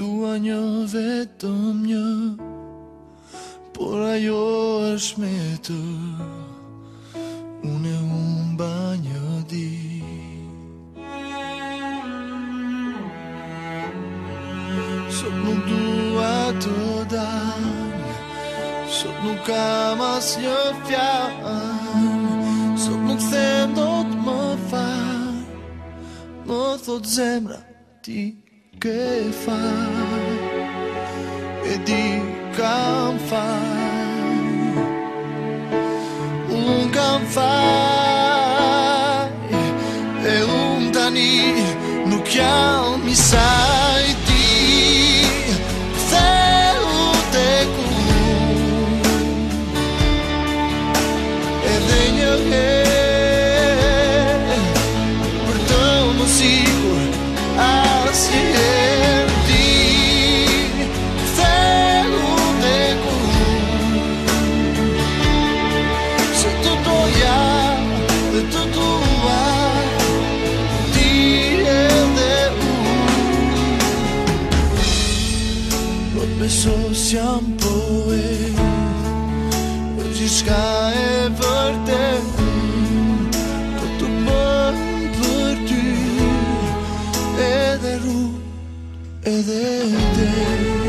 tua një vetëm një Por ajo është me të Unë e unë ba një di Sot nuk dua të da Sot nuk kam as një fja Sot nuk se do të më fa Më thot zemra Ti che fan e di cam fan il cam fan e un dani non chiamo mi sai di se lute con e venio che jam poet Për gjithka e vërtet po Të të bëjnë për ty Edhe ru, edhe te te